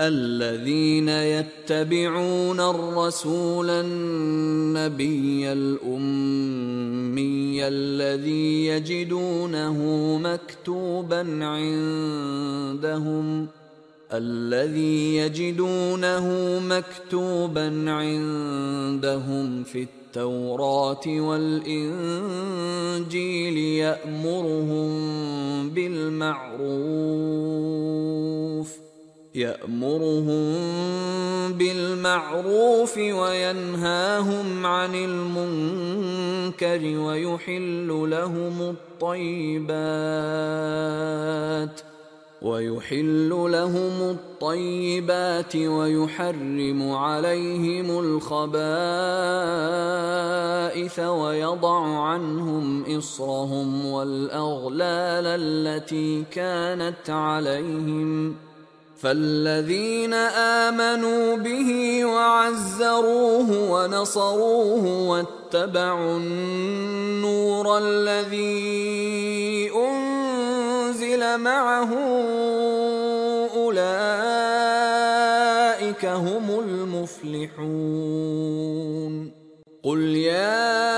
الذين يتبعون الرسول النبي الأمي الذي يجدونه مكتوبا عندهم الذي يجدونه مكتوبا عندهم في التوراة والإنجيل يأمرهم بالمعروف يأمرهم بالمعروف وينهاهم عن المنكر ويحل لهم الطيبات ويحل لهم الطيبات ويحرم عليهم الخبائث ويضع عنهم إصرهم والأغلال التي كانت عليهم ۖ فالذين آمنوا به وعزروه ونصروه واتبعوا النور الذي أنزل معه أولئك هم المفلحون. قل يا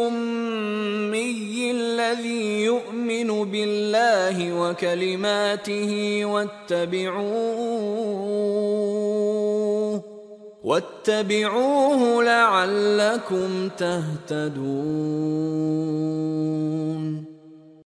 الذي يؤمن بالله وكلماته واتبعوه واتبعوه لعلكم تهتدون.